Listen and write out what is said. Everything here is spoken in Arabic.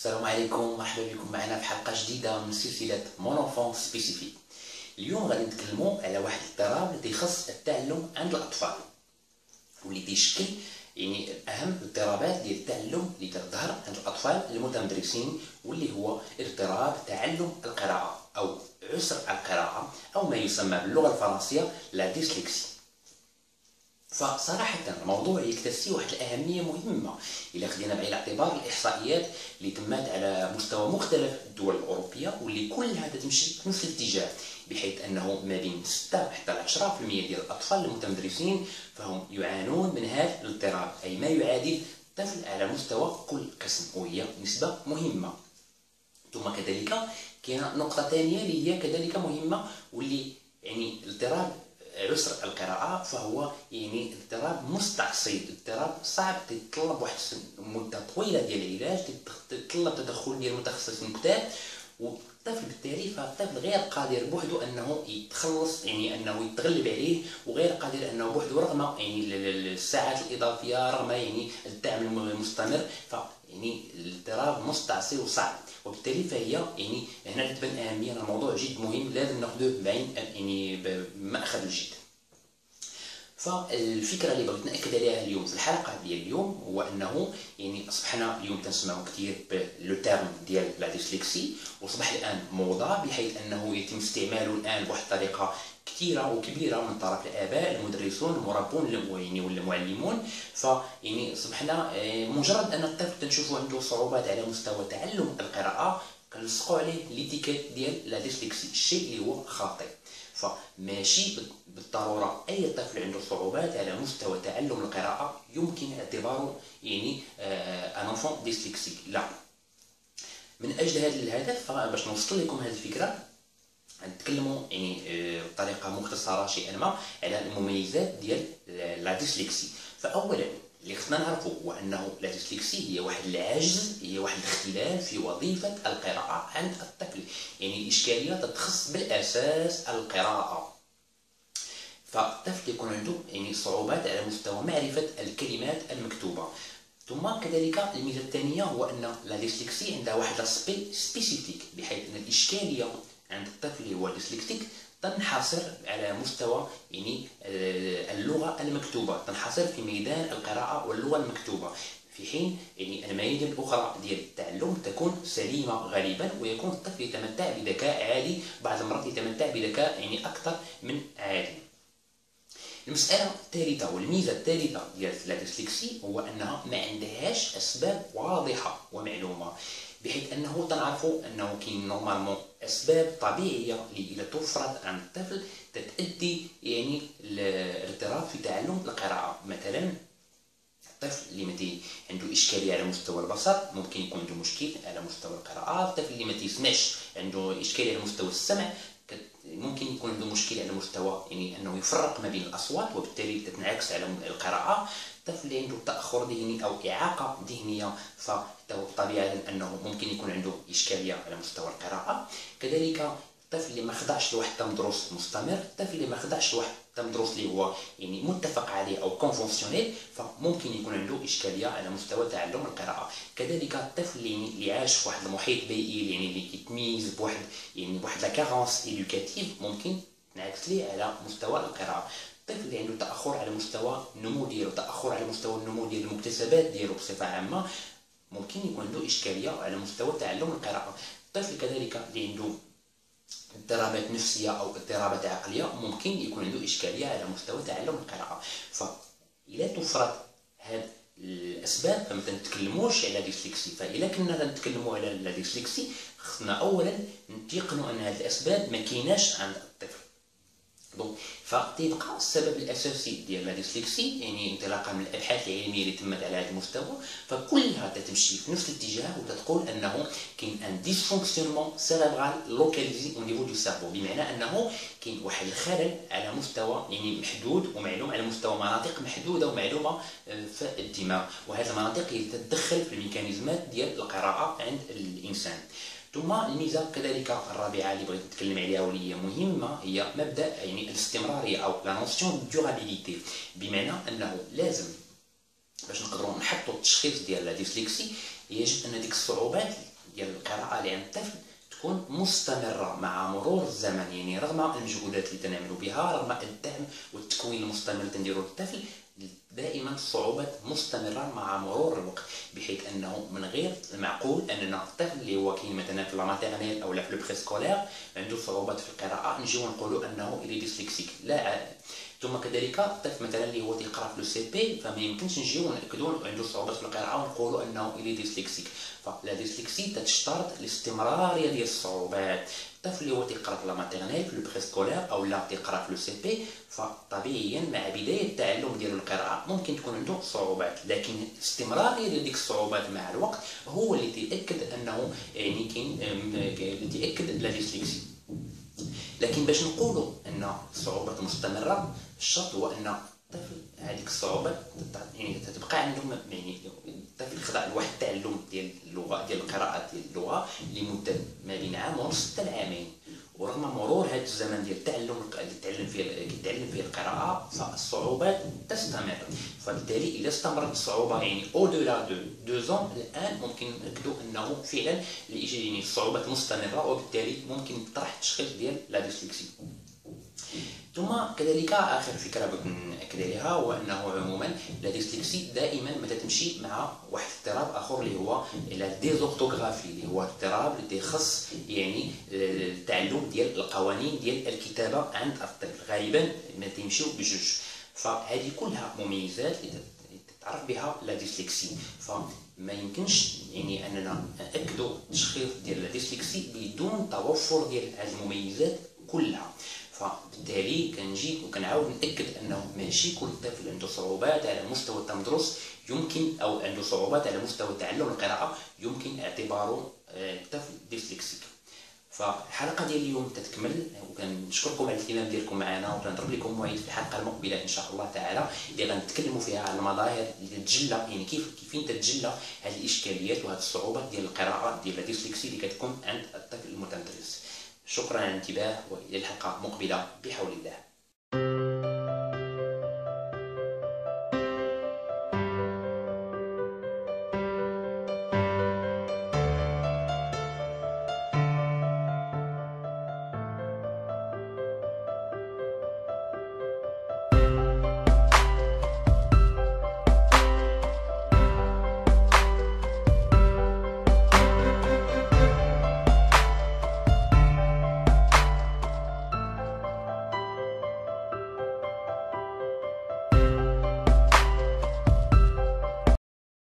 السلام عليكم مرحبا بكم معنا في حلقه جديده من سلسله mon enfant spécifique اليوم غادي نتكلموا على واحد الاضطراب اللي يخص التعلم عند الاطفال واللي تيشكل يعني اهم الاضطرابات ديال التعلم اللي تظهر عند الاطفال المتمدرسين واللي هو اضطراب تعلم القراءه أو عسر القراءه أو ما يسمى باللغة الفرنسيه la dyslexie فصراحة الموضوع يكتسي واحد الأهمية مهمة. إلا خدينا بعين الاعتبار الإحصائيات اللي تمات على مستوى مختلف الدول الأوروبية واللي كلها تمشي في نفس الاتجاه بحيث أنه ما بين 6 حتى 10% ديال الأطفال المتمدرسين فهم يعانون من هذا الاضطراب أي ما يعادل طفل على مستوى كل قسم وهي نسبة مهمة. ثم كذلك كاينة نقطة ثانية اللي هي كذلك مهمة واللي يعني الاضطراب عسر القراءة فهو يعني اضطراب مستعصي اضطراب صعب تتطلب واحد مدة طويلة ديال العلاج تتطلب تدخل ديال متخصص نكتات والطفل بالتالي فالطفل غير قادر بوحدو أنه يتخلص يعني أنه يتغلب عليه وغير قادر أنه بوحدو رغم يعني الساعات الإضافية رغم يعني الدعم المستمر. ف يعني الاضطراب مستعصي وصعب. وبالتالي فهي يعني هنا تبان أهمية الموضوع جد مهم لازم ناخذه بعين يعني بمأخذ الجد. فالفكرة اللي بغيت نأكد عليها اليوم في الحلقة ديال اليوم هو أنه يعني أصبحنا اليوم تنسمعوا كثير le terme ديال la dyslexie وصبح الآن موضة بحيث أنه يتم استعماله الآن بواحد الطريقة كثيرة وكبيرة من طرف الآباء المدرسون المربون يعني ولا المعلمون فيعني صبحنا آه، مجرد أن الطفل تنشوفوا عنده صعوبات على مستوى تعلم القراءة كنلصقوا عليه l'étiquette ديال la dyslexie الشيء اللي هو خاطئ. فماشي بالضرورة أي طفل عنده صعوبات على مستوى تعلم القراءة يمكن اعتباره يعني un enfant dyslexique لا. من أجل هذا الهدف باش نوصل لكم هذه الفكرة نتكلموا يعني آه، بطريقه مختصرة شيئا ما على المميزات ديال la dyslexie فاولا اللي خصنا نعرفه هو أنه la dyslexie هي واحد العجز هي واحد الاختلال في وظيفة القراءة عند الطفل. يعني الاشكاليه تتخص بالأساس القراءة. فالطفل يكون عنده يعني صعوبات على مستوى معرفة الكلمات المكتوبة. ثم كذلك الميزة الثانية هو أن la dyslexie عندها واحد spécifique بحيث أن الإشكالية عند الطفل هو dyslexique تنحصر على مستوى يعني آه، اللغة المكتوبة. تنحصر في ميدان القراءة واللغة المكتوبة. في حين يعني الميادين الأخرى ديال التعلم تكون سليمة غالبا ويكون الطفل يتمتع بذكاء عالي. بعض المرات يتمتع بذكاء يعني أكثر من عادي. المسألة الثالثة والميزة الثالثة ديال ال dyslexie هو أنها ما عندهاش أسباب واضحة ومعلومة بحيث أنه تنعرفوا أنه كاين normalement أسباب طبيعية اللي توفرت عند الطفل تتأدي يعني الاضطراب في تعلم القراءة. مثلا الطفل اللي مثلا عنده إشكالية على مستوى البصر ممكن يكون عنده مشكل على مستوى القراءة. الطفل اللي ما تيسمعش عنده إشكالية على مستوى السمع ممكن يكون عنده مشكل على مستوى يعني أنه يفرق ما بين الأصوات وبالتالي تتنعكس على القراءة. الطفل اللي عنده تأخر ذهني أو إعاقة ذهنية. فطبيعي أنه ممكن يكون عنده إشكالية على مستوى القراءة. كذلك الطفل اللي ما خضعش لواحد التمدرس مستمر. الطفل اللي ما خضعش لواحد التمدرس اللي هو يعني متفق عليه أو كونفونسيونيل فممكن يكون عنده إشكالية على مستوى تعلم القراءة. كذلك الطفل اللي اللي عاش في واحد المحيط بيئي يعني اللي كيتميز بواحد يعني بواحد la carence éducative ممكن تنعكس ليه على مستوى القراءة. الطفل اللي عنده تأخر على مستوى النمو ديالو تأخر على مستوى النمو ديال المكتسبات ديالو بصفة عامة ممكن يكون عنده إشكالية على مستوى تعلم القراءة. الطفل كذلك اللي عنده اضطرابات نفسية أو اضطرابات عقلية ممكن يكون عنده إشكالية على مستوى تعلم القراءة. فإذا توفرت هاد الأسباب فما تنتكلموش على dyslexie فإذا كنا نتكلموا على dyslexie خصنا اولا نتيقنوا أن هاد الأسباب ما كايناش عند الطفل. donc فتيبقى السبب الأساسي ديال la dyslexie يعني انطلاقا من الأبحاث العلمية اللي تمت على هذا المستوى فكلها تتمشي في نفس الاتجاه وتتقول أنه كاين un dysfonctionnement cérébral localisé au niveau du cerveau بمعنى أنه كاين واحد الخلل على مستوى يعني محدود ومعلوم على مستوى مناطق محدودة ومعلومة آه، في الدماغ. وهذه المناطق هي تتدخل في الميكانيزمات ديال القراءة عند الإنسان. ثم الميزة كذلك الرابعة اللي بغيت نتكلم عليها واللي هي مهمة هي مبدأ يعني الاستمراريه أو la notion durabilité بمعنى أنه لازم باش نقدروا نحطوا التشخيص ديال la dyslexie يجب أن ديك الصعوبات ديال القراءة اللي عند الطفل تكون مستمرة مع مرور الزمن. يعني رغم المجهودات اللي تنعملوا بها رغم الدعم والتكوين المستمر تنديروا للطفل دائما الصعوبات مستمرة مع مرور الوقت بحيث أنه من غير المعقول اننا الطفل اللي هو كاين مثلا في la maternelle أو في le préscolaire عنده صعوبات في القراءة. نجيو نقولوا أنه il est dyslexique لا ثم كذلك الطفل مثلا اللي هو تيقرا في le CP فما يمكنش نجيو ناكدوا عنده صعوبات في القراءة ونقولوا أنه il est dyslexique. ف la dyslexie تشترط الاستمراريه ديال الصعوبات. الطفل اللي هو تيقرا في la maternelle في le préscolaire أو لا تيقرا في le CP فطبيعيا مع بداية التعلم ديال القراءة ممكن تكون عنده صعوبات. لكن الاستمراريه ديال ديك الصعوبات مع الوقت هو اللي تياكد أنه يعني كاين تياكد لا ديسليكسي لكن باش نقولوا إن الصعوبات مستمرة الشرط هو إن الطفل هذيك الصعوبات يعني تتبقى عندهم يعني الطفل يخضع لواحد التعلم ديال اللغة ديال القراءة ديال اللغة لمده ما بين عام ونص حتى العامين. ورغم مرور هذا الزمن ديال التعلم اللي تعلم فيه كيتعلم فيه القراءة فالصعوبات تستمر. فبالتالي اذا استمرت الصعوبة يعني au-delà de deux ans الآن ممكن ناكدوا إنه فعلا يعني الصعوبات مستمرة وبالتالي ممكن يطرح التشخيص ديال la dyslexie ثم كذلك آخر فكرة بغيت ناكد عليها هو أنه عموما la dyslexie دائما ما تمشي مع واحد الاضطراب آخر اللي هو la dysorthographie اللي هو اضطراب اللي تيخص يعني التعلم ديال القوانين ديال الكتابة عند الطفل غالبا ما تمشيو بجوج. فهذه كلها مميزات اللي تتعرف بها la dyslexie فما يمكنش يعني أننا نأكدوا التشخيص ديال la dyslexie بدون توفر ديال هذه المميزات كلها. فبالتالي كنجي وكنعاود نأكد أنه ماشي كل طفل عنده صعوبات على مستوى التمدرس يمكن أو عنده صعوبات على مستوى تعلم القراءة يمكن اعتباره آه، طفل dyslexique فالحلقة ديال اليوم تتكمل وكنشكركم على الاهتمام ديالكم معنا وكنضرب لكم موعد في الحلقة المقبلة إن شاء الله تعالى اللي غنتكلموا فيها على المظاهر اللي تتجلى يعني كيف كيفين تتجلى هذه الإشكاليات وهذه الصعوبات ديال القراءة ديال الديسلكسي اللي كتكون عند الطفل المتمدرس. شكرا على الانتباه وإلى الحلقة مقبلة بحول الله.